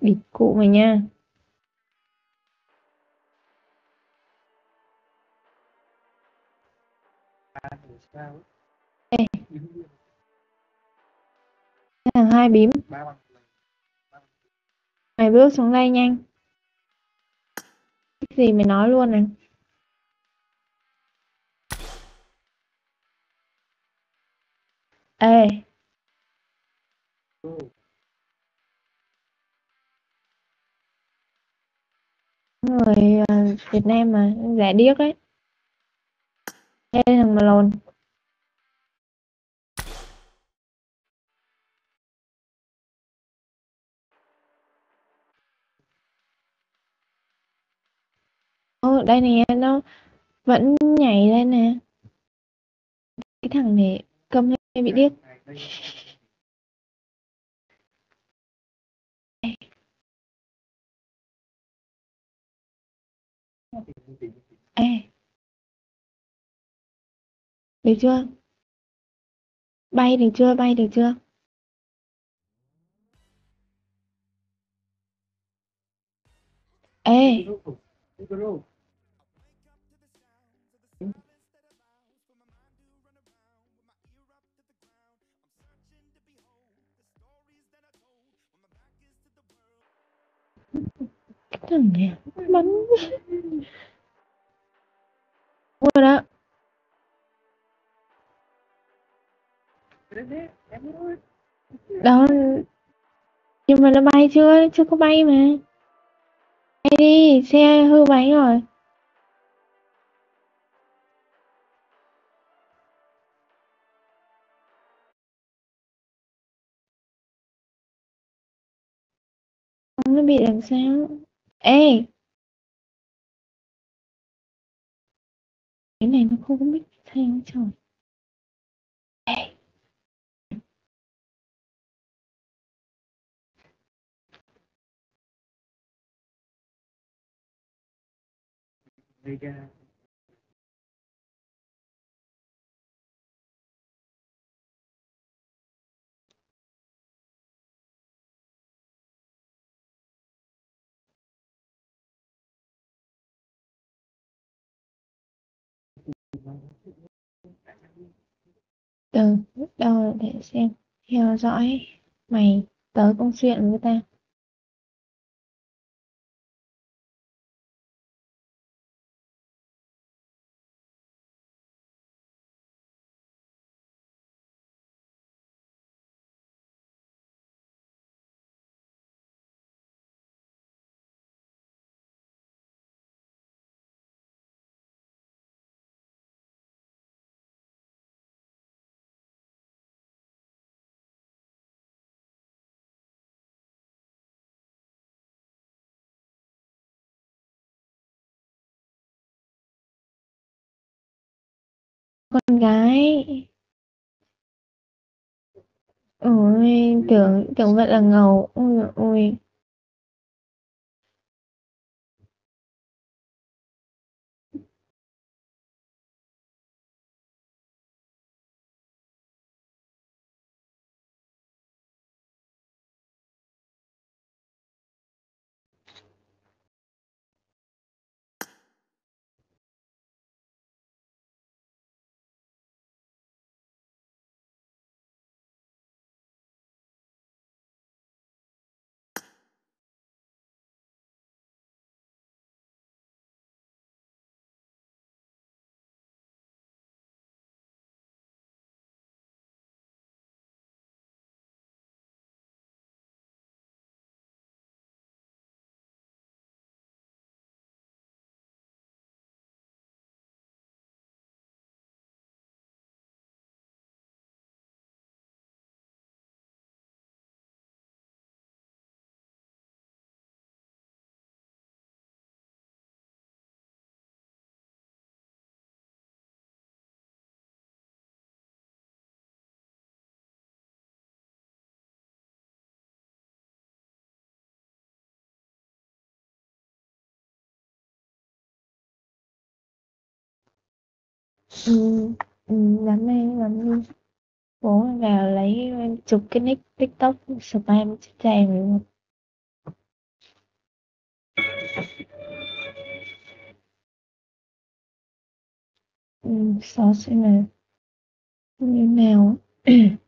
bịt cụ mày nha. Ê. thằng hai bím. Mày bước xuống đây nhanh. Cái gì mày nói luôn này? Ê. người à, Việt Nam mà giả điếc đấy đây thằng mà lồn Ồ, đây nè, nó vẫn nhảy lên nè. Cái thằng này cầm hay bị điếc. E. Được chưa? Bay được chưa? Bay được chưa? Ê. Cái thằng này bắn rồi đó. Đó. Nhưng mà nó bay chưa? Chưa có bay mà. Bay đi, xe hư máy rồi. Nó bị làm sao. Ê! Cái này nó không có mic thanh trời ê. Từ lúc đầu để xem theo dõi mày tới công chuyện với ta con gái. Ôi tưởng tưởng vậy là ngầu. Ôi dồi ôi. Ừ, ừ làm đi làm đi. Bố vào lấy ờ, chụp cái nick tiktok spam cho em luôn ừ, xóa xem là như nào?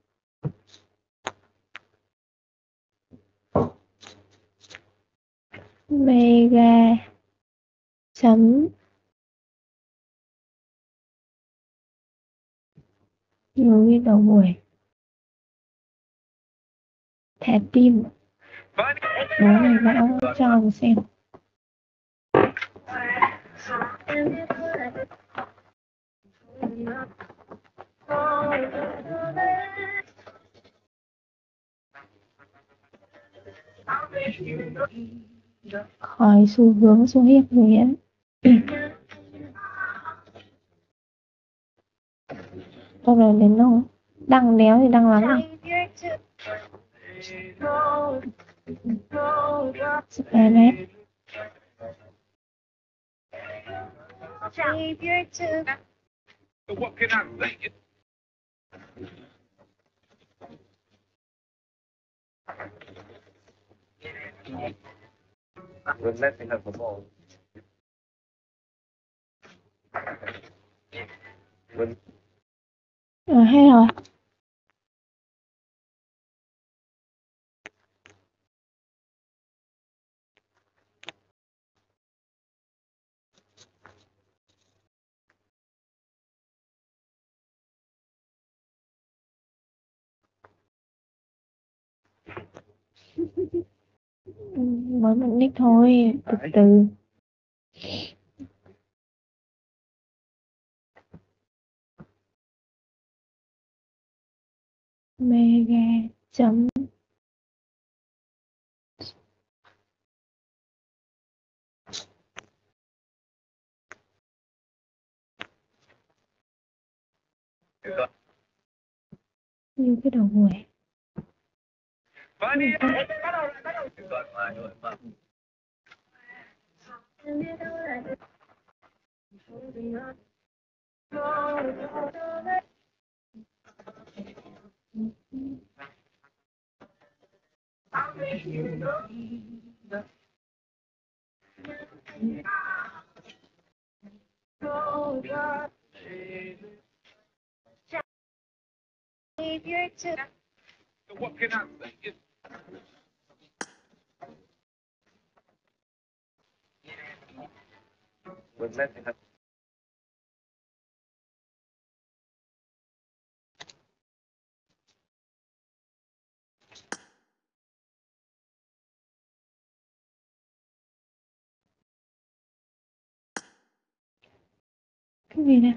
Mega chấm. Người đầu buổi thẻ tim bố này đã cho ông xem. Khỏi xu hướng xuống hiệp nguyễn Đâu rồi đến đâu Đăng đéo thì đăng lắm à? này Spanish So. When Ờ hay rồi. Ừ, mới một nick thôi từ từ mega chấm như cái đầu buổi Funny. Gọi mai rồi mà. Savior took. What can I say? Would let me have cái gì nè?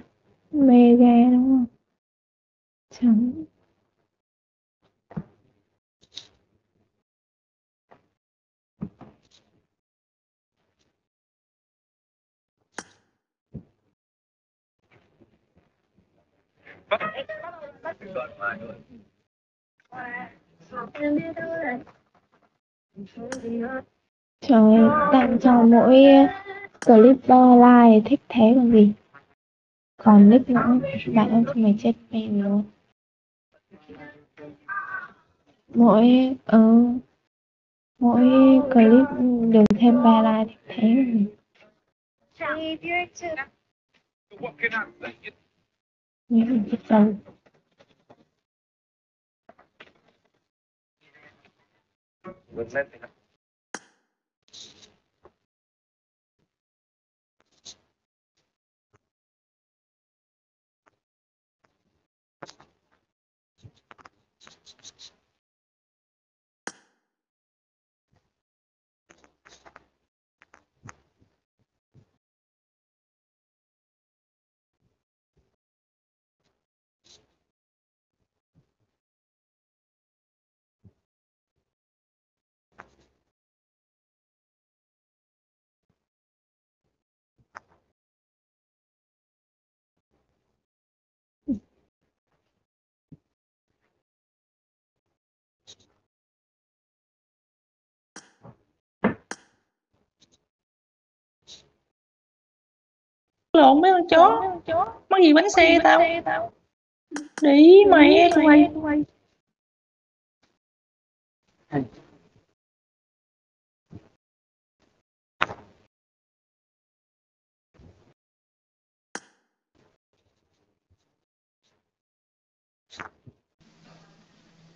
Mega đúng không? Chấm. Trời ơi, tặng cho mỗi clip like thích thế còn gì còn nick nữa bạn ơi cho mày chết mẹ luôn mỗi ừ, mỗi clip được thêm ba like thì thế còn mình chết rồi. lộn mấy con chó món gì bánh xe tao? Đi mày mày,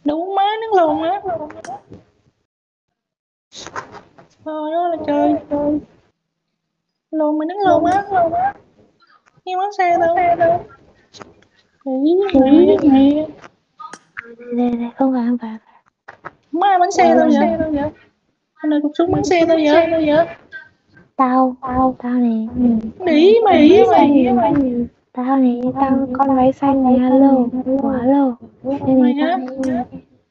đủ má nước lùn á thôi đó là trời. Trời lùn mà nước lùn á nghe món xe đâu. Ý mày mày đây đây không phải không phải má bánh xe đâu vậy? anh này cục súng bánh xe đâu vậy? tao tao tao này đĩ mày mày. tao này tao con váy xanh này alo đây mày này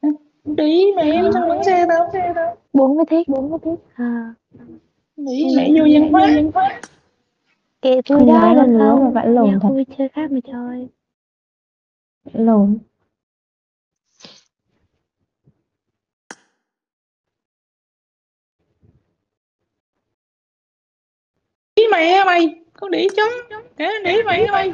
á đĩ mày em sao bánh xe đâu. Bốn mươi thích bốn mươi thích à. Đĩ mày vô dân hóa kệ tôi đó là nữa mà bạn lồn thật. vui chơi khác mà chơi. Lồn mày mày? Con đĩ chó kể đĩ mày á mày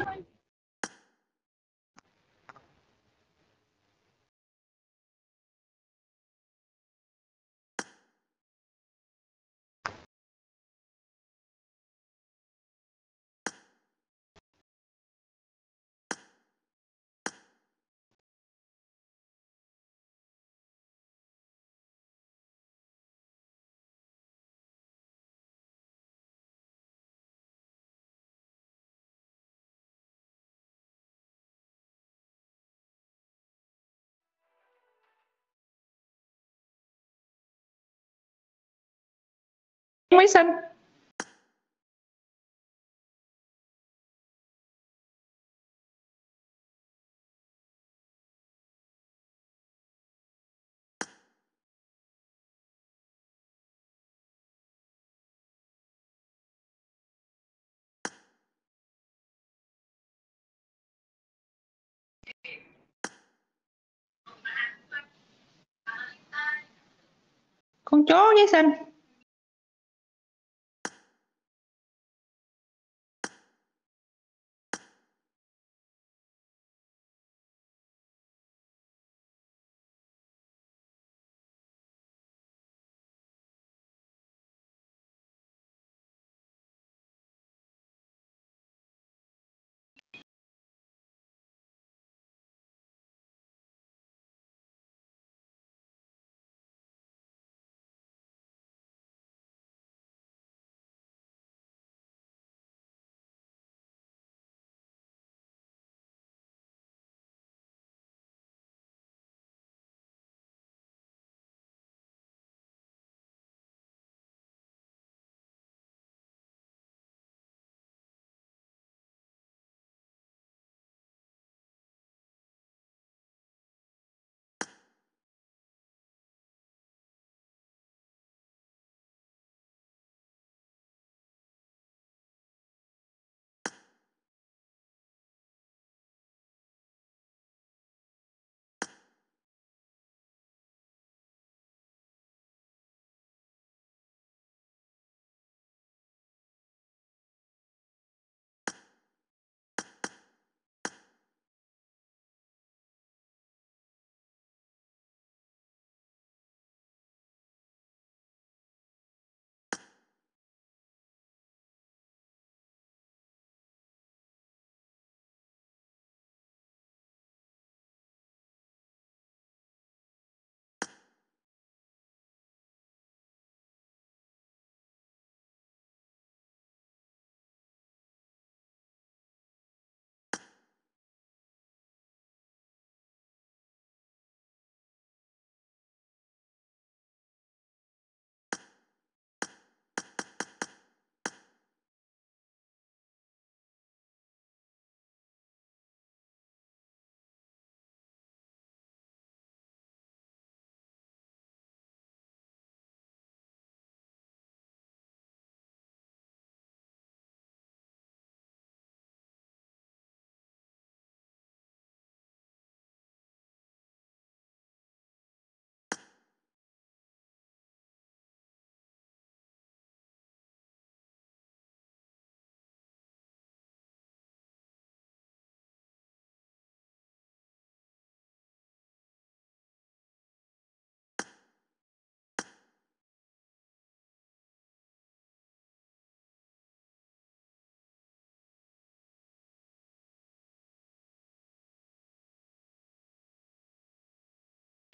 mới xanh con chó giấy xanh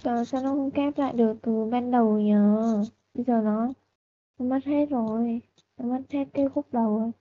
Trời, sao nó không cáp lại được từ ban đầu nhờ? Bây giờ nó Nó mất hết rồi. Nó mất hết cái khúc đầu rồi.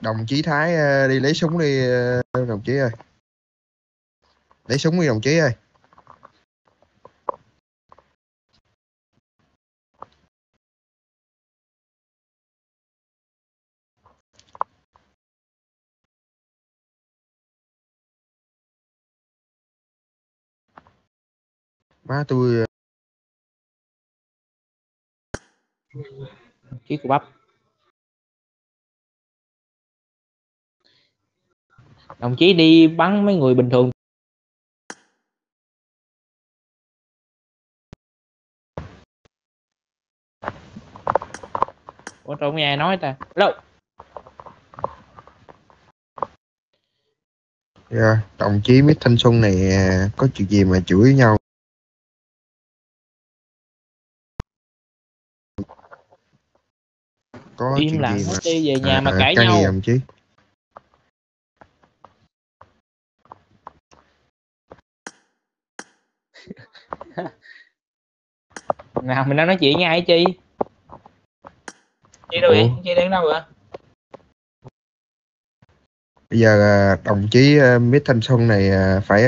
Đồng chí Thái ờ, đi lấy súng đi ờ, đồng chí ơi. Lấy súng đi, đồng chí ơi. Má tôi ờ, chí của bắp. Đồng chí đi bắn mấy người bình thường. Ủa trong nghe nói ta? Hello. Dạ, đồng chí Mít Thanh Xuân này ờ, có chuyện gì mà chửi nhau? Có im chuyện lặng gì mà đi về nhà à, mà à, cãi nhau. đồng chí nào mình đang nói chuyện với ai chi? Chi đâu vậy? Chi đang đâu vậy? Bây giờ à, đồng chí à, Mít Thanh Xuân này à, phải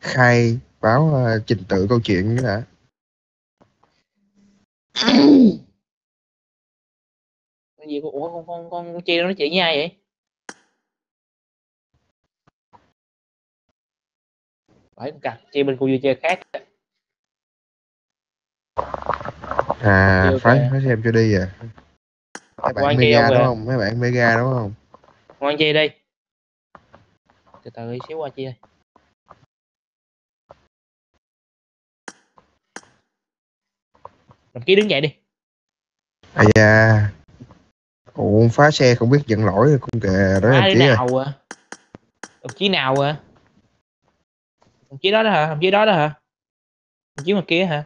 khai báo trình tự câu chuyện đã cái gì? Ủa con con con, chi đang nói chuyện với ai vậy? Phải cặp chi bên khu vui chơi khác à Ok, phải ok. phải xem cho đi à. Mấy bạn Quan chi mega đúng không? Mấy bạn mega đúng không? Ngoan chi đi. Từ từ đi xíu qua chi ơi đồng chí đứng dậy đi. À da ủa phá xe không biết nhận lỗi rồi cũng kìa đó ai đồng chí nào à? Đồng chí nào à? Đồng chí đó đó hả? Đồng chí đó đó hả? Đồng chí ngoài kia hả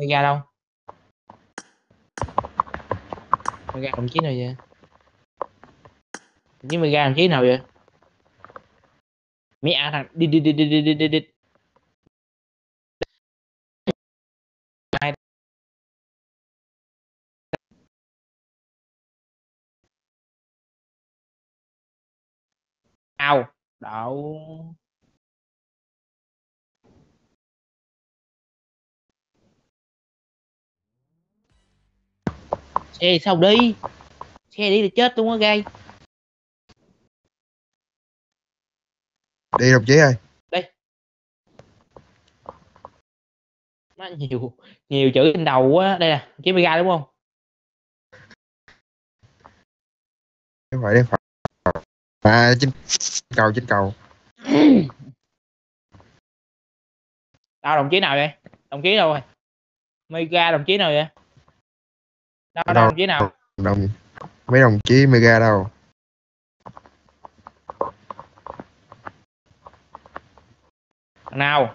mày ra đâu? Mày ra đồng chí nào vậy? Chứ mày ra đồng chí nào vậy? Mẹ à thằng đi đi đi đi đi đi đi đi. Nào đậu. Xe sao đi? Xe đi là chết luôn á gai. Đi đồng chí ơi. Má nhiều nhiều chữ trên đầu quá đây nè chí ra đúng không? Không phải đi phải. À trên cầu trên cầu. Đâu đồng chí nào vậy? Đồng chí đâu rồi? Ra đồng chí nào vậy đâu đâu? Đâu? đồng chí nào? Đồng mấy đồng chí mega đâu? Thằng nào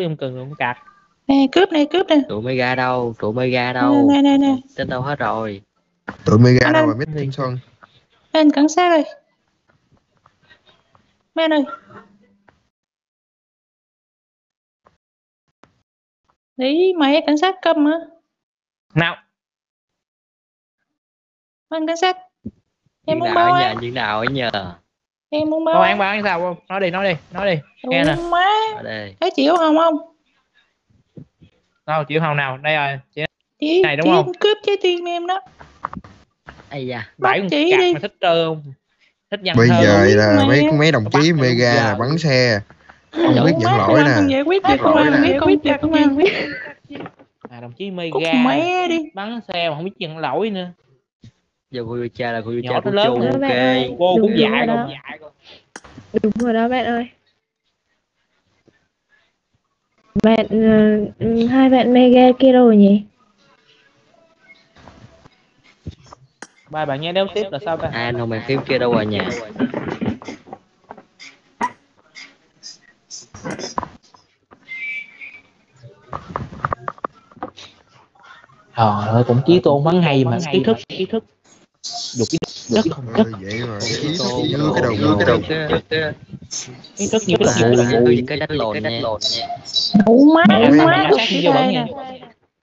cứ em cần không cạc. Nè cướp nè cướp nè. Tụi mới ra đâu tụi mới ra đâu. nè nè nè. Tính đâu hết rồi. Tụi mega Anh đâu anh- mà mít thanh xuân anh cảnh sát ơi. Mấy anh ơi. Đấy, mày cảnh sát cầm hả? nào. Anh cảnh sát. Em muốn báo ở nhà án. chuyện nào ở nhờ Em muốn báo báo án. báo án sao không nói đi nói đi nói đi nghe nè. Thấy chịu không không? đâu chịu hồng nào đây rồi chị Chị, Này đúng chị không? cướp trái tim em đó. ây da bảy con chị đi. mà thích trơ không thích văn bây thơ giờ là mấy mấy đồng chí mega là bắn xe không biết nhận lỗi nè không giải quyết việc công Lỗi an biết công việc công an biết. à đồng chí mê Cút ga mẹ đi. bắn xe mà không biết nhận lỗi nữa giờ cô cha là cô cha của lớn bạn ok ơi. cô Đúng cũng rồi dạy cũng dạy con. Đúng rồi đó bạn ơi. Bạn ừ, hai bạn mega kia rồi nhỉ? ba bạn nghe đéo tiếp là sao ta à nồi bàn phím kia đâu rồi nhà trời ơi cũng chí tôn bắn hay mà kiến thức kiến thức thức rất Thôi, rất vậy mà. Ý dưới cái đầu dưới cái đầu. cái thức như cái hai tôi cái đánh lộn nha. Ủa má, má, chỉ vô bẩn nè.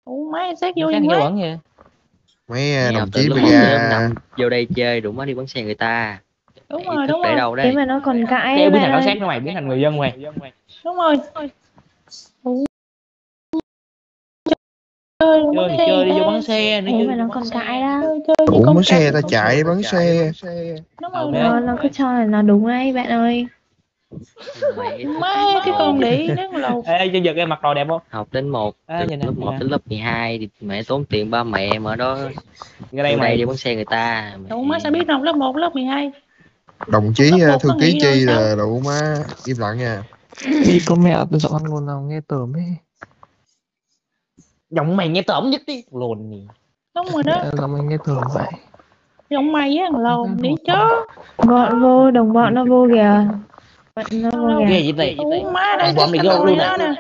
Ủa má, sát vô vậy mấy à, Nghe đồng chí mega năm vô đây chơi đủ má đi bắn xe người ta. Đúng rồi, đúng để rồi. đây mà nó còn cãi biến thành cảnh sát nó mày biến thành người dân mày. Đúng rồi. Chơi, chơi thì chơi đi vô bắn xe nữa Thế chứ mà nó còn cãi đó. Chơi, chơi như ủa con cặc. xe ta chạy bắn xe Ờ, Nó, rồi. nó cứ cho là nó đúng đấy bạn ơi. Má, cái con đĩ nó lột. ê cho giật em mặc đồ đẹp không học đến một À, từ lớp nhìn 1 nè. đến lớp 12 thì mẹ tốn tiền ba mẹ mà đó ra vô đây mày đi bắn xe người ta Mẹ- Ủa má, sao biết học lớp 1, lớp 12? đồng chí một thư ký chi là đủ má im lặng nha Đi có mẹ tôi giọng ăn nguồn nào nghe tởm ấy giọng mày nghe tởm nhất đi lồn gì Đúng rồi đó. Giọng anh nghe tởm vậy Giọng mày á, lồn đi chó. Bọn vô, đồng bọn nó vô kìa. Bọn nó vô ghê kìa. vậy này Ủa má, đây Bọn mày vô luôn đó nè.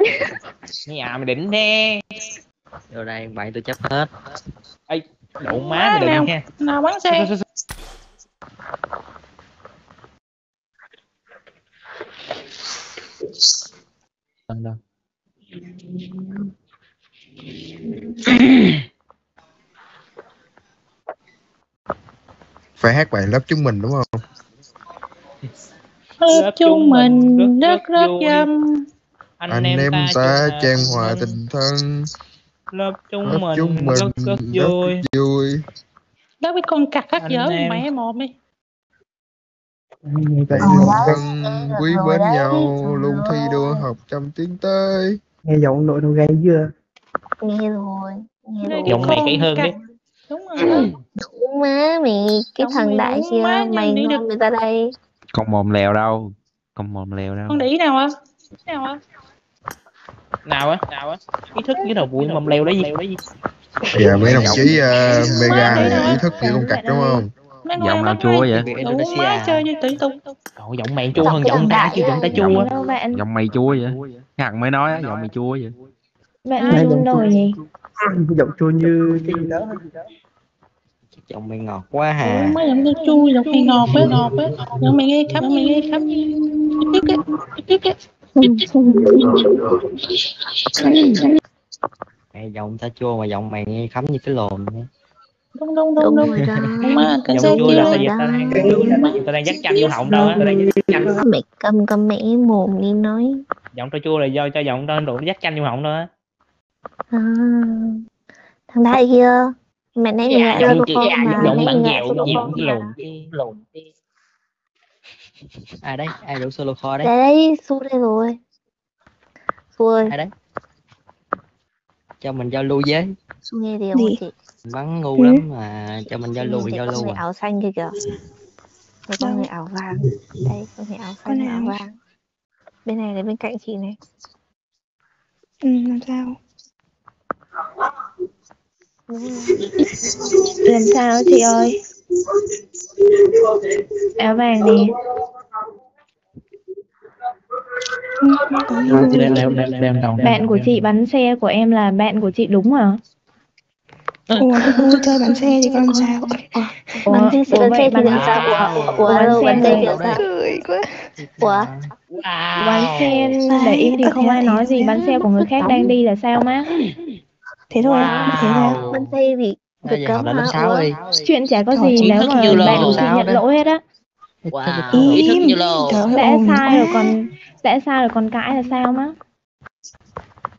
nhà mày đỉnh nè vô đây bạn tôi chấp hết đậu má mày đỉnh nha Nào bắn xe. Đâu, đâu. Phải hát bài lớp chúng mình đúng không? Lớp chúng mình rất rất vui. dâm. anh, anh em ta chung trang hòa tình thân. Lớp chúng lớp mình chúng mình rất rất rất vui. vui. Đó biết con cặc hát dở mẹ một đi. Tại thân quý mến nhau luôn thi đua học trăm tiến tới Nghe giọng nội nó gay chưa nghe rồi nghe rồi Giọng mày kỹ hơn đi. Đúng rồi đủ má mày cái thằng mày đại đủ kia má mày đi ngon được. người ta đây con mồm lèo đâu con mồm lèo đâu Con đĩ nào á? Nào á? nào á nào á ý thức với đầu bụi mầm leo đấy gì giờ mấy đồng chí à, mega Má, này đi ý thức như con cặc đúng không Mấy giọng nào chua vậy Đủ má chơi như tỷ tục. Trời giọng mày chua hơn giọng ta chứ giọng ta chua giọng mày chua vậy thằng mới nói á, giọng mày chua vậy bạn Ai rung đời nhỉ? Giọng chua như cái gì đó chồng mày ngọt quá hà má giọng như chui, giọng mày ngọt á, ngọt á. Giọng mày nghe khắp, giọng mày nghe khắp. Tiếp cái, tiếp cái. mẹ giọng ta chua mà giọng mày nghe khắm như cái lồn. Đúng đúng đúng đúng đúng. rồi má sát giọng chua là rồi tại vì đó. ta đang ta đang dắt chanh vô họng đâu á mày cầm cầm mẹ mồm đi nói giọng tao chua là do cho giọng tao đủ dắt chanh vô họng thôi á à, thằng đại kia mẹ nãy giọng lên chị con mà giọng nãy bạn con lùn mà. lùn ai đấy ai đổ solo kho đấy? Đấy su đây rồi. Su ơi ai đấy. Cho mình giao lưu với. Su nghe điều không chị. Bắn ngu lắm mà cho mình giao lưu giao lưu người à. áo xanh kia kìa. Cái con người áo vàng. Đây con người áo xanh áo vàng. Bên này là bên cạnh chị này. Ừ, làm sao? Làm sao chị ơi? Áo vàng. Ừ, đem đem đem đầu. Bạn của chị bắn xe của em là bạn của chị đúng hả? ủa chơi bắn xe thì con. Sao? Ủa, bắn xe bắn xe thì làm sao? Ủa ủa bắn xe bắn xe này- thì làm sao? ủa? Bắn xe để im thì không ai nói gì. bắn xe của người khác đang đi là sao má? Thế thôi thế thôi bắn xe thì Bây việc giờ học cấm hả lớp 6 Ủa? đi Chuyện chả có Trời, gì nếu mà bạn Sao nhận lỗi hết á. Wow. Ý thức ơi, Đã sai rồi còn đã sai rồi còn cãi là sao má?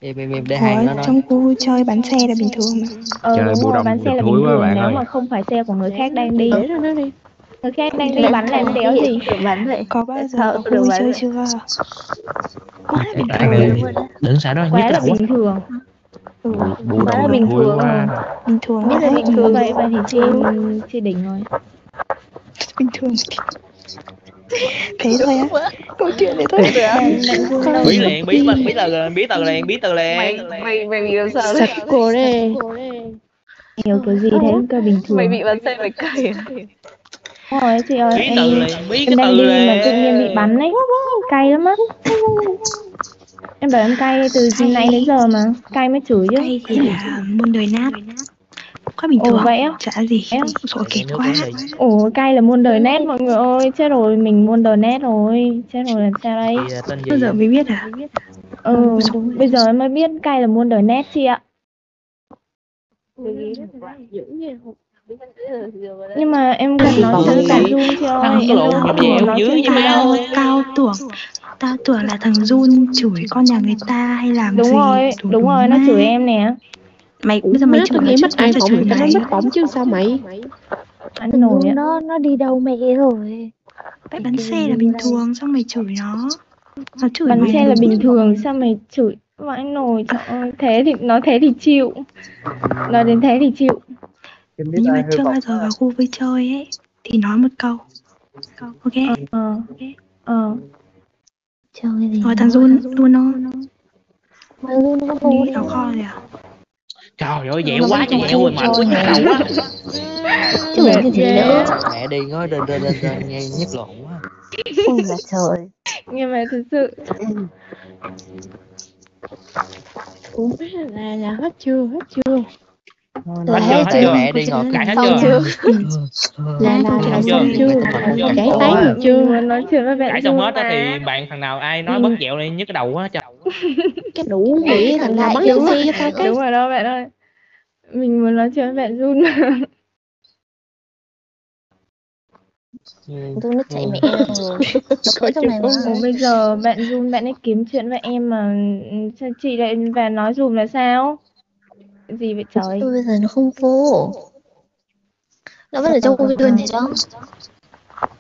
Im im im để hàng nó trong khu chơi bắn xe là bình thường mà Ờ Trời, đúng rồi đồng bắn xe được là bình quá thường bạn nếu ơi. mà không phải xe của người khác đang đi. Người khác đang đi bắn là em đéo gì. được bắn vậy có bao giờ Sao có được chơi chưa quá là bình thường đứng sao đó Quá nhức là bình thường. Ừ, Bộ Quá là bình thường. quá. bình thường Biết là đấy bình thường. vậy vậy thì chị chị đỉnh rồi. bình thường thế thôi á. Câu chuyện đấy thôi. Bí liền, bí mật, bí từ bí từ liền, bí từ liền. mày mày bị làm sao sạch cô đấy. Nhiều kiểu gì thế cơ bình thường. mày bị bắn xe mày à? Đúng rồi chị ơi em liền, em cái đang từ đi mà tự nhiên bị liền. bắn ấy cay lắm á em bảo em cay từ nãy đến giờ mà cay mới chửi chứ. Cay thì là muôn đời nát. Quá bình ồ thường. vậy á? Chả gì. Em- rồi kịp quá. ồ cay là muôn đời nét mọi người ơi. Chết rồi mình muôn đời nét rồi. Chết rồi làm sao đây? Gì bao giờ mới biết à? Ừ bây giờ em mới biết cay là muôn đời nét chị ạ nhưng mà em cần nói chữ cả run chị ơi Cái em đâu có nói dưới bao. đâu cao tưởng tao tưởng là thằng Jun chửi con nhà người ta hay làm đúng gì. rồi đúng đúng rồi nó chửi em nè. Mày bây giờ mày chửi nó mất iPhone chửi nó mày. mất chứ sao mày? Anh nổi nó nó đi đâu mẹ rồi? Vậy bắn xe là bình thường xong mày chửi nó? Nó chửi bắn xe là bình thường sao mày chửi? Vãi nồi trời ơi thế thì nói thế thì chịu. Nói đến thế thì chịu em biết nhưng ai mà chưa bao giờ vào khu vui chơi ấy thì nói một câu. Ok? Ờ ờ chơi gì rồi thằng mà Dung nó có đi đào kho rồi à Trời ơi, dẻo quá, dẻo rồi, mệt quá, đầu quá. chứ mẹ cái gì nữa? Mẹ đi nói đên đên đên đên nghe nhức lộn quá. Ôi là trời. Nhưng mà thực sự. Cũng là là hết chưa hết chưa Hết chưa, hết chưa? mẹ đi ngồi Cãi hết xong chưa? chưa? Là là là chưa? xong chưa? chảy tán được chưa? nói chuyện với bạn Cãi xong hết á thì bạn thằng nào ai nói bất dẹo đi nhức cái đầu quá trời. cái đủ nghĩ thằng nào bắn Đúng xe cho tao cái. Đúng rồi đó bạn ơi. Mình muốn nói chuyện với bạn Jun mà. Dung nó chạy mẹ rồi. Nó có trong này mà. bây giờ bạn Jun bạn ấy kiếm chuyện với em mà. Ừ, sao chị lại và nói dùm là sao gì vậy trời? tôi bây giờ nó không vô. Nó vẫn ở trong khu vườn này đó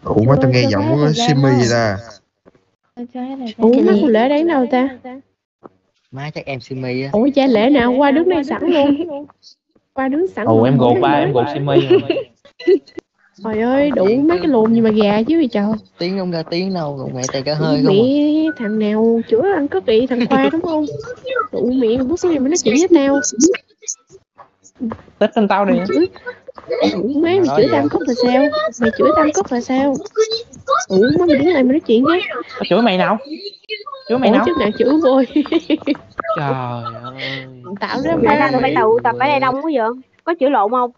ủa má tao nghe giọng hết gian Simi vậy ta. Hết ủa má gì? con lễ đáng đâu ta? má chắc em simi á. Ủa cha lễ nào? Qua đứng đây sẵn luôn. Qua đứng sẵn Ồ, luôn. em gột ba, em gột simi rồi. trời ơi đủ mấy cái lùn gì mà gà chứ vậy trời. Tiếng không ra tiếng đâu còn mẹ tay cả hơi không à. mẹ thằng nào chữa ăn cất đi thằng khoa đúng không? Đủ mẹ bước xuống này mà nói chuyện với tao Tích tên tao đi. đủ má mày chửi tam cốc là sao? Mày chửi tam cốc là sao? Ủa má mày đứng lại mày nói chuyện với Tao chửi mày nào? Chửi mày ủa nào? chứ nào chửi vôi Trời ơi. tạo ra Nãy là mà phải tàu tập ở đây đông quá vậy? Có chữ lộn không?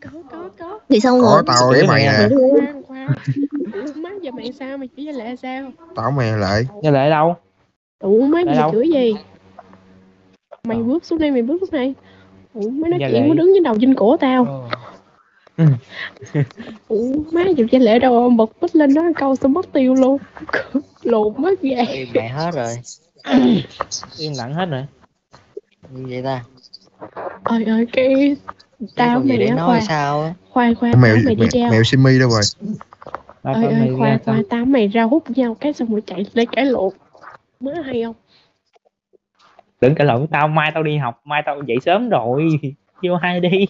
có có có. Thì xong rồi. tao với mày nè. Má giờ mày sao? Mày chửi với lệ sao? Tao mày lại Như lệ đâu? ủa má mày chửi gì? Mày bước xuống đây mày bước xuống đây ủa má nói Dạ chuyện lệ. có đứng trên đầu trên cổ tao. Ủa má dù cha lệ đâu bật bích lên đó câu xong mất tiêu luôn. Lộn mất gà im mẹ hết rồi. Im lặng hết rồi. như vậy ta? Ơi ơi cái tao mày để nói khoa. sao á? Khoa khoa mèo mày đi mèo, ra mèo Simi đâu rồi? Ơi ơi mày khoa ra khoa sao? tao mày ra hút nhau cái xong rồi chạy lên cãi lộn. Má hay không Đừng cãi lộn với tao, mai tao đi học, mai tao dậy sớm rồi. Vô hai đi.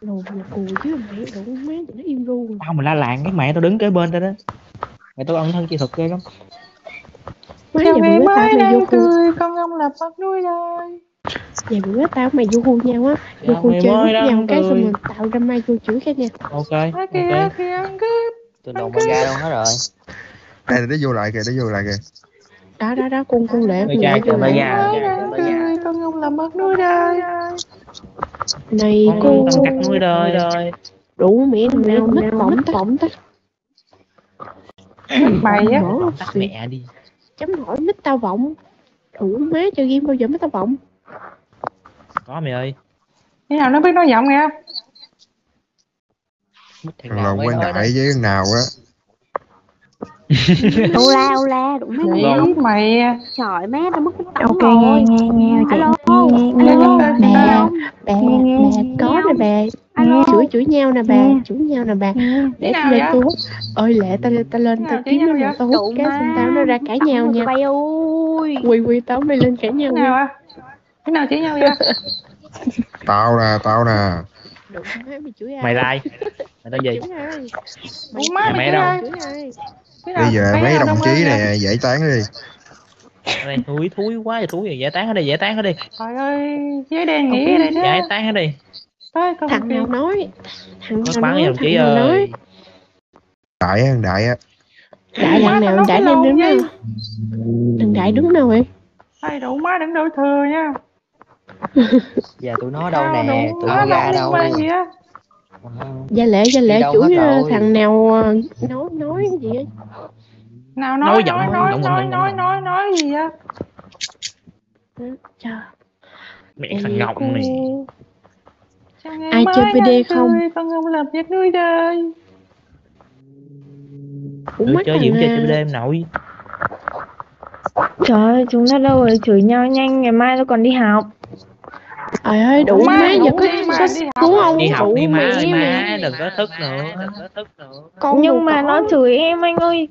lộn là cù chứ mày đủ má tụi nó im ru Tao mà la làng cái mẹ tao đứng kế bên tao đó. Mẹ tao ân thân chi thực ghê lắm. má giờ bữa tao mày vô khu con ông lập bắt nuôi rồi giờ bữa tao mày vô khu nhau á vô khu mày chơi hút nhau cái xong cười. rồi tạo ra mai vô chửi cái nha Ok, ok. tôi đồng mà ra đâu hết rồi đây nó vô lại kìa nó vô lại kìa đó đó đó cung cung để người cha cho bà giờ con không làm mất núi đời này cô con cắt núi đời rồi. Đủ mẹ nào nít mỏng mỏng tất. mày á. tắt mẹ đi. Chấm hỏi nít tao vọng đủ má chơi game bao giờ mới tao vọng có mày ơi. Thế nào nó biết nói giọng nghe? Không là quan ngại với con nào á ô la ô la đúng mấy Mày mày trời má tao mất cái tổng ok rồi. nghe nghe nghe chị alo nghe nghe alo. nghe alo bà Nghe, nghe. bà có nè bà. Alo. chửi chửi nhau nè bà Nghe. chửi nhau nè bà. Nghe. Để tôi lên tôi hút ơi lệ tao tao lên tao nào chửi kiếm nó tao hút cái xong tao nó ra cãi nhau nha. bay ơi quỳ quỳ tao mày lên cãi nhau nha? Thế nào chỉ nhau vậy? tao nè tao nè. Đụng mày chửi ai? mày lai mày tên gì chửi mày chửi đâu? bây giờ mấy đồng chí nè giải tán đi. Này thúi thúi quá thúi giải tán hết đi giải tán hết đi. Trời ơi dưới đen nghỉ ở đây giải tán hết đi Thôi, thằng nào nói? Thằng nào nói? thằng nào ờ, nói? Đại á đại á. Đại thằng nào đại lên đứng đâu thằng đại đứng đâu vậy? Ai đủ má đứng đâu thừa nha. Giờ tụi nó đâu nè tụi nó ra đâu gia lệ gia lệ rồi. thằng nào ờ, nói nói cái gì ấy Nào Nói nói giọng nói nói giọng nói giọng nói nói nói gì á. trời mẹ Em thằng ngọc cô. này Ai chơi PD không? Con không làm việc nuôi đời. Ủa chơi gì thằng cũng chơi chơi đêm nội trời ơi chúng nó đâu rồi chửi nhau nhanh ngày mai nó còn đi học Trời ơi, đủ má, giờ có sách đúng không? Đi học đi má, má, đừng có thức nữa. Con Nhưng mà nó chửi em anh ơi.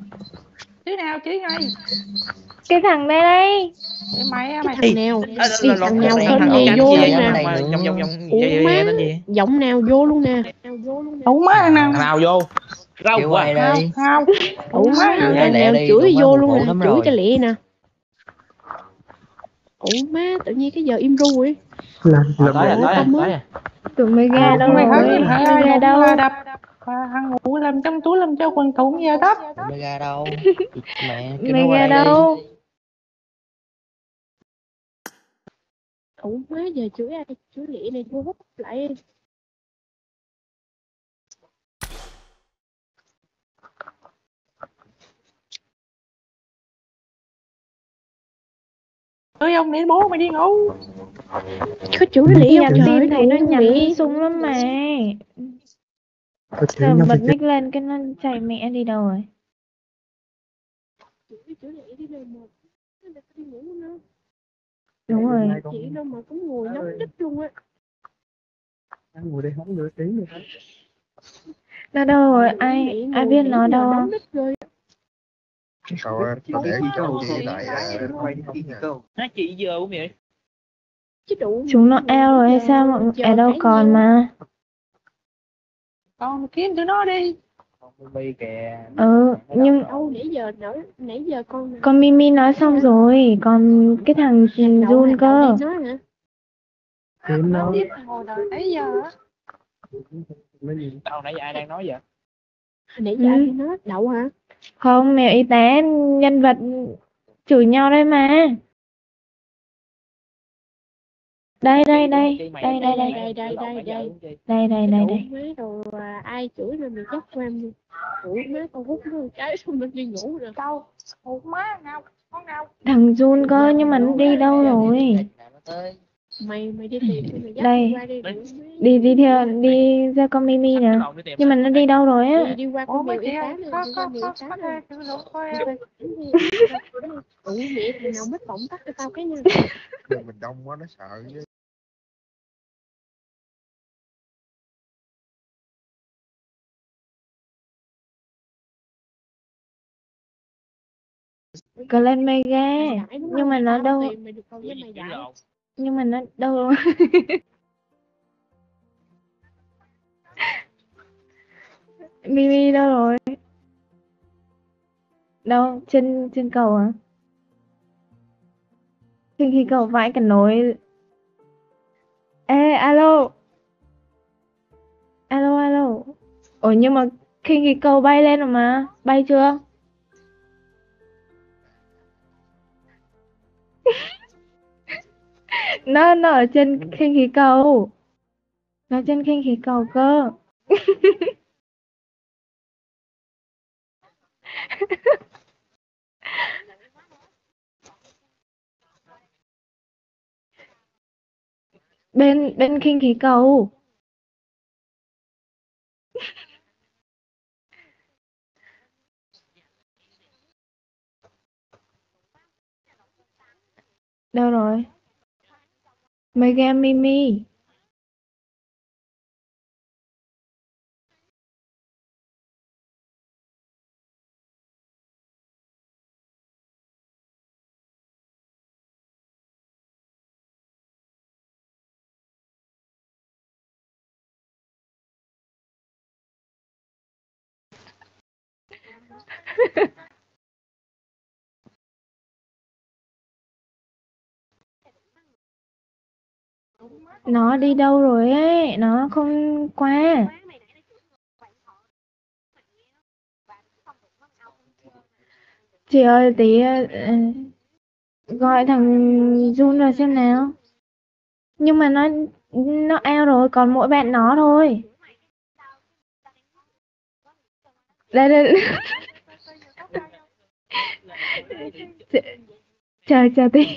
Thế nào chửi hay? Cái thằng đây đây. Cái mày mày thằng nào? Cái thằng nào tên vô luôn nè. Trong trong trong Uống má, giọng nào vô luôn nè. Đủ má thằng nào. Nào vô. Rau quá. Không. Đủ má thằng nào chửi vô luôn nè, chửi cho lẹ nè ủa má tự nhiên cái giờ im ru ấy là là ờ, nói là nói là à, tụi mày ra ờ, đâu mày hỡi mày ra đâu? đập thằng ngủ làm trong túi làm cho quần thủng giờ đắp mày ra đâu? Mẹ mày ra đâu? Ủa má giờ chửi ai? Chửi lị này vô hút lại. ơi ông mẹ bố mày đi ngủ. Có chủ lý ông tim này nó nhảy sung lắm mà. Giờ bật mic lên cái nó chạy mẹ đi đâu rồi? Đúng rồi. Chị đâu mà cũng ngồi nóng đít luôn á. Đang ngồi đây không nửa tiếng rồi nó đâu rồi? Ai ai biết nó đâu? Cậu để cho chí lại à, hai chị giờ cũng vậy chứ đủ chúng nó eo rồi hay sao mọi người? ở đâu còn mà. Con kiếm tụi nó đi. ừ nhưng đâu nãy giờ nãy nãy giờ con con Mimi nói xong rồi còn cái thằng Jun cơ. tiếng nó nãy giờ á. nó nhìn tao nãy giờ ai đang nói vậy? Nãy giờ Ừ. ai nói? Đậu hả không mẹ y tế nhân vật chửi nhau đây mà. Đây đây đây đây đây đây đây. đây đây đây đây đây đây. đây rồi ai chửi rồi dắt qua em đi. Đủ má tao hút nó cái xong nó đi ngủ rồi. Câu. Ủa má nào. Con nào. thằng Jun cơ nhưng mà nó đi đâu rồi mày mày đi tìm ừ. đây. đi đi theo đi ra con mi nè. nhưng mà nó đi đâu rồi á? Có có có có ra thì nào mất phỏng tắt cho tao cái như mình đông quá nó sợ chứ. Glen Mega. Nhưng mà nó đâu nhưng mà nó đâu? Mimi đâu rồi? Đâu? Trên trên cầu à trên khi cầu vãi cả nồi. Ê, alo. Alo alo. Ủa, nhưng mà khi khi cầu bay lên rồi mà, bay chưa? nó nó ở trên khinh khí cầu. Nó trên khinh khí cầu cơ. Bên bên khinh khí cầu. Đâu rồi mấy nó đi đâu rồi ấy? Nó không qua. Chị ơi, tí ờ, gọi thằng Jun rồi xem nào. Nhưng mà nó nó out rồi, còn mỗi bạn nó thôi. Đây đây. Chờ chờ tí.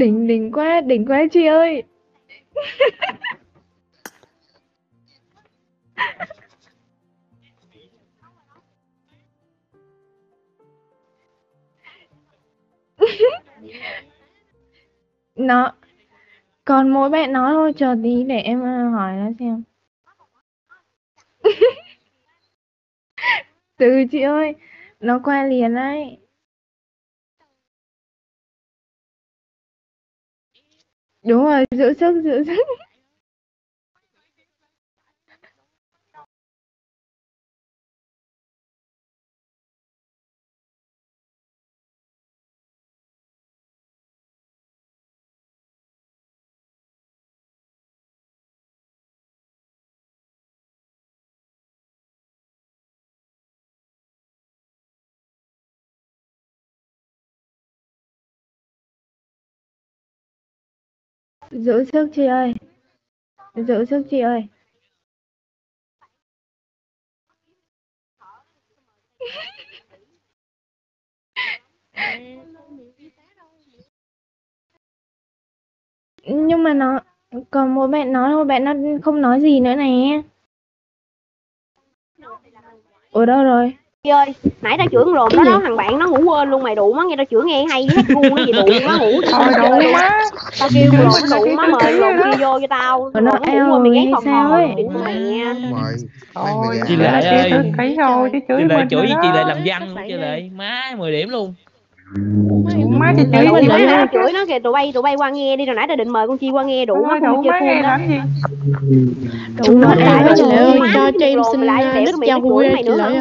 Đỉnh đỉnh quá đỉnh quá chị ơi. Nó còn mỗi bạn nó thôi chờ tí để em ờ, hỏi nó xem. Từ chị ơi nó qua liền đấy. Đúng rồi giữ sức giữ sức. Giữ sức chị ơi. Giữ sức chị ơi. Nhưng mà nó còn mỗi bạn nói, thôi bạn nó không nói gì nữa này. ở đâu rồi? Chị ơi, nãy tao chửi con lồn đó, đó thằng bạn nó ngủ quên luôn mày đụ má nghe tao chửi nghe hay hết gu nó gì đụ má ngủ Thôi đủ má. tao kêu lồn nó đụ má mời lồn kia vô cho tao nó nó ngủ quên mày rồi ghé phòng hò ấy? đụng mẹ. Thôi, Chị Lệ ơi. kỹ rồi, chứ chửi mình chửi rồi với chị Lệ làm văn chị Lệ má 10 điểm luôn Má chị chửi má vậy? tao chửi nó kìa tụi bay tụi bay qua nghe đi rồi nãy tao định mời con chi qua nghe đủ má Thôi đủ chơi má nghe đó làm gì? Chúng nó Lại nó chửi cho nó cho em xin lại để nó nó Yahoo chửi đi mày nữa Lệ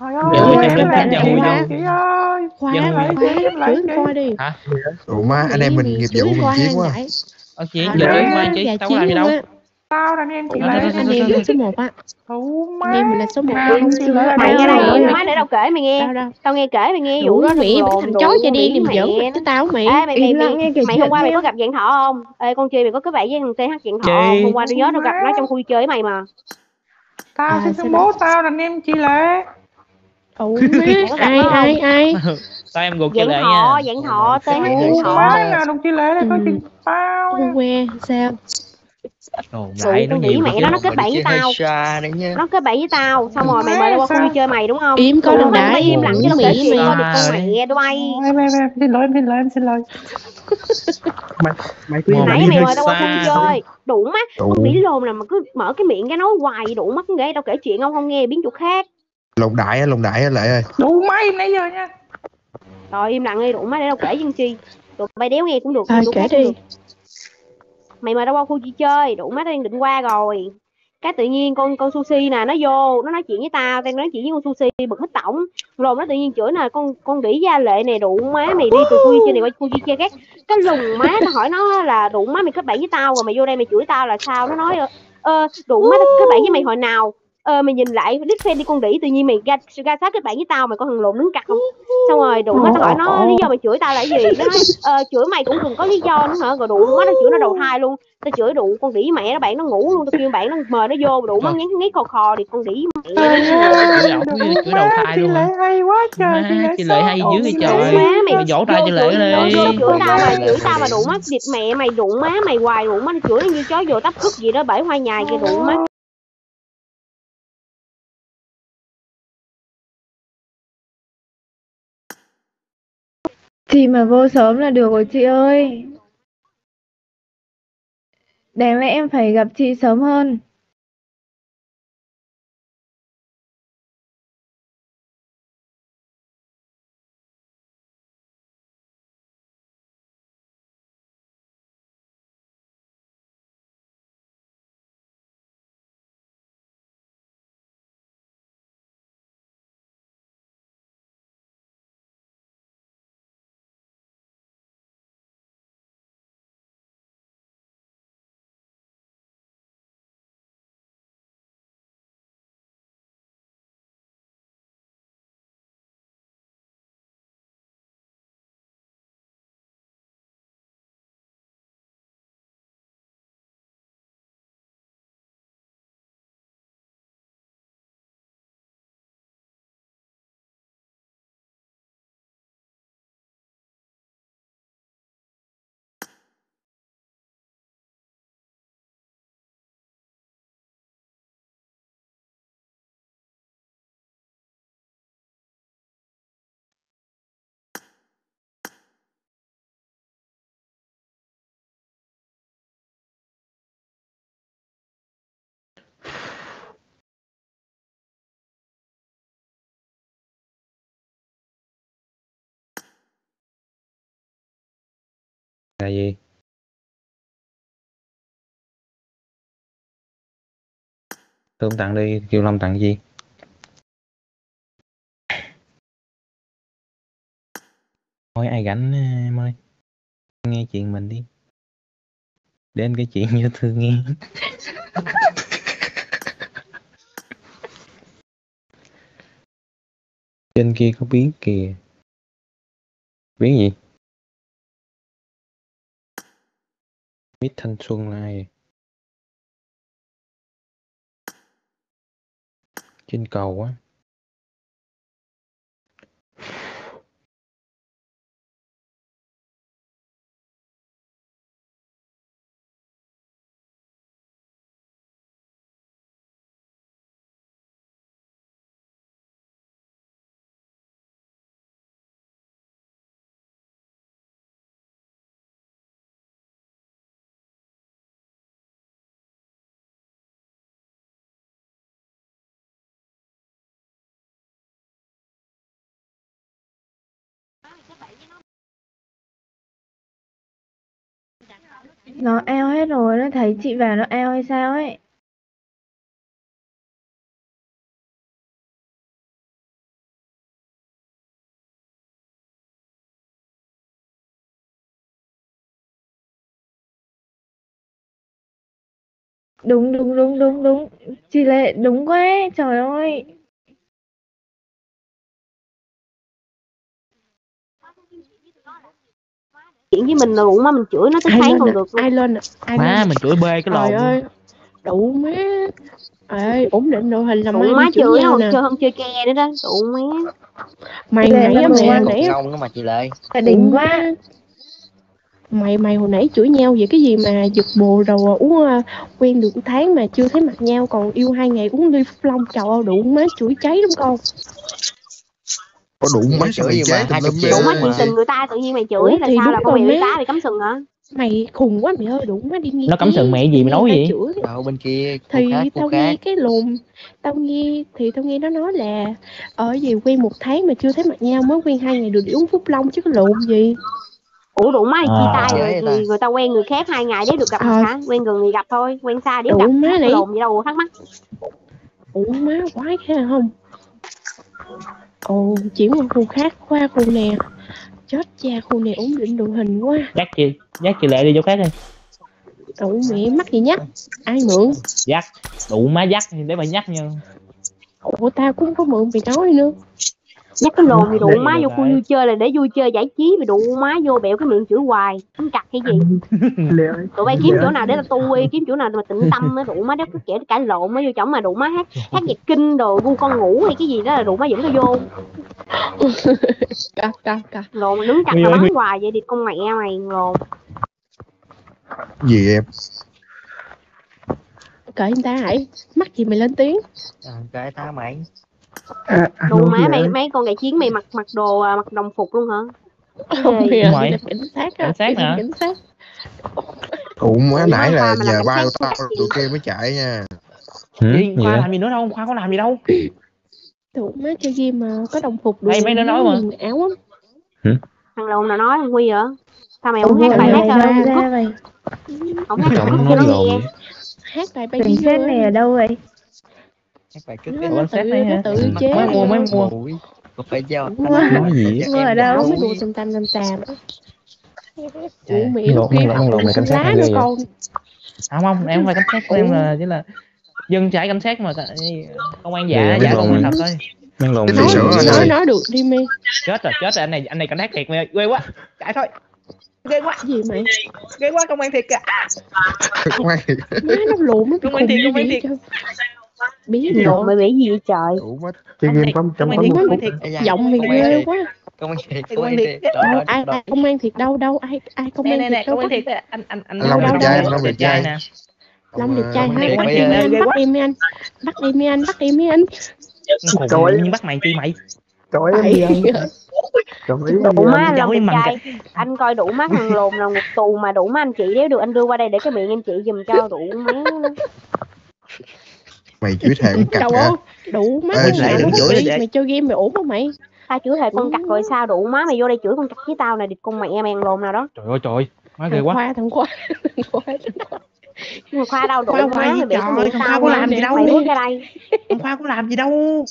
hả ơi. Trời Dạ, ơi, này em Yahoo ơi, vô. chị ơi. Lấy khoa chị, chị. coi đi hả Ủa má anh em mình nghiệp vụ mình chiến quá Ờ, chị giờ chửi ngoan chị dạ tao có làm gì đâu. Tao là anh em chị thôi, anh em là số 1 á anh em mình là số 1 Nào không chị xưa Lệ, mày nghe má. đây đâu má để tao kể mày nghe đâu đâu tao nghe kể mày nghe vụ đó mẹ đụ chó cho đi niềm giỡn với tao mày Ê mày mày mày, mày hôm qua mày có em. gặp dạng thọ không? Ê con chi mày có cái bạn với thằng TH dạng thọ không? Hôm qua tôi nhớ tôi gặp nó trong khu chơi với mày mà. Tao sẽ sao tuyên bố tao là anh em chị Lệ. Mày có má gặp ai không? ai ai tao em gục chị Lệ nha dạng thọ, TH dạng thọ. má nào đồng chị Lệ đây có Ừ. chừng tao nha. que sao Ồ, Đủ lại nó nhiều mẹ nó nó kết bạn với tao. Nó kết bạn với tao, xong rồi mày mời tao qua khu chơi mày đúng không? im nó phải đại im lặng chứ chuyện mày coi được con mẹ tụi bay. Em, em, em, xin lỗi, em xin lỗi, em xin lỗi. mày mày cứ Nãy mày mời tao qua khu chơi. Đủ mắt, Đủ. con đĩ lồn là mà cứ mở cái miệng cái nói hoài đủ mắt ghê tao kể chuyện ông không nghe biến chỗ khác. Lồng đại á, lồng đại á Lệ ơi. Đủ má im nãy giờ nha. Rồi im lặng đi đủ mắt để tao kể dân chi. Tụi bay đéo nghe cũng được, Thôi tụi kể đi. mày mời tao qua khu vui chơi đủ má tao đang định qua rồi. Cái tự nhiên con con sushi nè nó vô nó nói chuyện với tao tao nói chuyện với con sushi bực hết tổng. Rồi nó tự nhiên chửi nè con con đĩ gia lệ này đủ má mày đi từ khu vui chơi này qua khu vui chơi khác. Cái lùng má tao hỏi nó là đủ má mày kết bạn với tao rồi mày vô đây mày chửi tao là sao? Nó nói ơ đủ má kết bạn với mày hồi nào ờ mày nhìn lại đích fan đi con đĩ tự nhiên mày ra ra sát kết bạn với tao mày có thằng lùn đứng cặt không? Xong rồi đụng nó tao hỏi nó lý do mày chửi tao là cái gì? Nó nói ờ, chửi mày cũng đừng có lý do nữa hả? Rồi đụng nó nó chửi nó đầu thai luôn. Tao chửi đụng con đĩ mẹ nó bạn nó ngủ luôn tao kêu bạn nó mời nó vô đụng nó nhắn nhí khò khò thì con đĩ mẹ chửi đầu chửi đầu thai luôn hả hay quá trời chị Má, lệ hay dữ vậy trời má mày vỗ tay chị lệ đi. chửi tao mà chửi tao mà đụng mắt địt mẹ mày đụng má mày hoài đụng má chửi nó như chó vô tấp cứt gì đó bể hoa nhài kia đụng má Chị mà vô sớm là được rồi chị ơi. Đáng lẽ em phải gặp chị sớm hơn. Là gì? Tôi tặng đi, kêu Long tặng gì? Thôi, ai gánh em ờ, ơi nghe chuyện mình đi. Đến cái chuyện như thương nghe. Trên kia có biến kìa. Biến gì? Mít thanh xuân lai trên cầu á. Nó eo hết rồi, nó thấy chị vào nó eo hay sao ấy. Đúng đúng đúng đúng đúng. Chị Lệ đúng quá, trời ơi. Chuyện với mình là đụng má mình chửi nó tới ai sáng còn à? được luôn. Ai lên à? ai má lên? mình chửi bê cái lồn ơi đủ má. Ê ổn định đội hình là đụng má chửi nè. chơi không chơi ke nữa đó đụng má. Mày nãy á mày nãy ngon nữa mà chị lệ Là đỉnh quá. mày mày hồi nãy chửi nhau về cái gì mà giật bồ rồi uống ờ, quen được tháng mà chưa thấy mặt nhau còn yêu hai ngày uống ly phúc long. Trời ơi đủ má chửi cháy đúng không có đủ mấy Chửi gì chế mà tùm 20 lum triệu đụng má á. chuyện mà. tình người ta tự nhiên mày chửi Ủa, là thì sao là con mày bị tá bị cắm sừng hả mày khùng quá mày ơi đủ má đi nghe Nó cắm tí. sừng mẹ gì mày nói gì? đâu bên kia cô thì khác tao nghe cái lùn tao nghe thì tao nghe nó nói là ở gì quen một tháng mà chưa thấy mặt nhau mới quen hai ngày được đi uống phúc long chứ có lùn gì ủa đụng má chia À. tay rồi ta. người ta quen người khác hai ngày để được gặp mặt hả quen gần thì gặp thôi quen xa để Đủ gặp má mắc này. lồn gì đâu thắc mắc ủa má quái thế không ồ chuyển qua khu khác qua khu nè. Chết cha khu này ổn định đội hình quá. Dắt chị dắt chị lệ đi chỗ khác đi. Đủ mẹ mắc gì nhắc? Ai mượn? Dắt. Đủ má dắt để bà nhắc nha. Ủa tao cũng có mượn bị nói nữa nhắc cái lồn thì đụ má vô khu vui chơi là để vui chơi giải trí bị đụ má vô bẹo cái miệng chửi hoài không cặt hay gì? Tụi bay kiếm chỗ nào để là tu y kiếm chỗ nào mà tĩnh tâm á đụ má đó cứ kẻ cãi lộn mới vô chổng mà đụ má hát hát nhạc kinh đồ gu con ngủ hay cái gì đó là đụ má dẫn tao vô. Cặp cặp cặp lồn đứng cặt Nguy mà bắn hoài vậy đi con mẹ mày lồn. Gì em? Kệ người ta hãy mắc gì mày lên tiếng? À, kệ tao mày à, à, nói má mày vậy? mấy con gà chiến mày mặc mặc đồ à, mặc đồng phục luôn hả? Không Đúng là rồi. cảnh sát Cảnh sát là hả? cảnh sát. Ủ má nãy là cảnh ba sát tô tụi kia mới chạy nha. Ừ, Gì, khoa làm gì nữa đâu khoa có làm gì đâu. Đủ má chơi game mà có đồng phục đồ Đây, mấy đứa nói mà. áo lắm thằng lồn nào nói huy hả sao mày Ủa, không hát bài hát vậy? Không hát nó vậy. hát lại baby cảnh sát này ở đâu vậy các bạn cứ tự sát đây nó hả? tự chế Mới mua, mới mua. có phải Mua. Nói gì? Mua ở đâu? mới đùa tầm tầm tầm tầm ủa mẹ lộn, kia lộn, lộn, mày cảnh sát vậy? con không không em không phải cảnh sát của em là chỉ là dân trải cảnh sát mà công an giả Ghê, giả công rồi. an thật thôi Mang lộn gì này nói nói nói được đi mi chết rồi chết rồi anh này anh này cảnh sát thiệt mày ghê quá chạy thôi ghê quá gì mày ghê quá công an thiệt kìa Không ai má nó lùn nó Công an thiệt, công an thiệt. Lồn lộn mày bị gì vậy trời? Ủ má chơi Công game an có một phút. Ây da, giọng mày công an ghê quá công an thiệt. Công an thiệt. ai công an thiệt đâu đâu? Ai ai công an nè nè thiệt đâu công có an thiệt anh anh anh Long đẹp trai, Long đẹp trai. nè. Long đẹp trai hai bắt em anh bắt em anh bắt em anh bắt em anh Trời. nhưng bắt mày chi mày? Chọi em đủ má lòng đẹp trai. Anh coi đủ má thằng lồn là ngục tù mà đủ má anh chị nếu được. Anh đưa qua đây để cái miệng em chị giùm cho đủ má mày chửi thề cũng cặt Trời hả? Ơi, đủ má Ê, mày gì? lại. mày chơi game mày ổn không mày? Tao chửi thề con cặc rồi sao đủ má mày vô đây chửi con cặc với tao này địt con mẹ mèn lồn nào đó. Trời ơi trời má ghê thằng quá. Khoa thằng khoa thằng khoa thằng khoa. Nhưng mà khoa đâu đủ Khoa má mày bị con trời, thằng Khoa có làm gì đâu. mày đây. Ông khoa có làm gì đâu.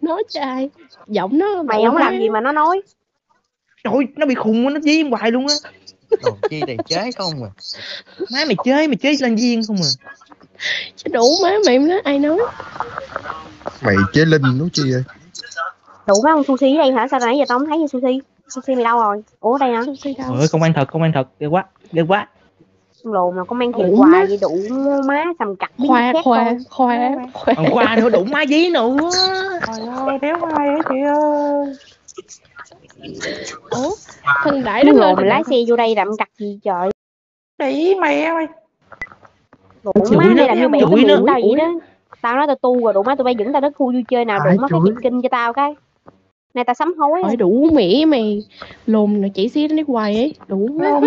Nói trai giọng nó mày không làm gì mà nó nói. Trời nó bị khùng nó dí hoài luôn á. Đồ chi đầy chế không à? Má mày chơi mày chơi lên viên không à Chứ đủ má mày nói ai nói. Mày chế linh nó chi vậy? Đủ má con sushi đây hả? Sao nãy giờ tao không thấy gì sushi? Sushi mày đâu rồi. Ủa đây hả sushi đâu ơi công an thật công an thật. Ghê quá ghê quá. Lồn mà con mang thiệt hoài vậy đủ má sầm cặc biến khoa khoa khoa khoa khoa nữa đủ má dí nữa. Trời ơi béo hoài á chị ơi. Ủa thằng đại cái nó lồn lái xe vô đây đậm cặc gì trời. Đi mẹ mày đủ má đây làm như cái nó. miệng tao vậy đó. tao nói tao tu rồi đủ má tụi bay dẫn tao đến khu vui chơi nào đủ má phải chửi? chụp kinh cho tao cái. Này tao sắm hối Hỏi đủ mẹ mày. Lùm nó chỉ xí nó hoài ấy. Đủ má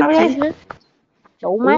đủ má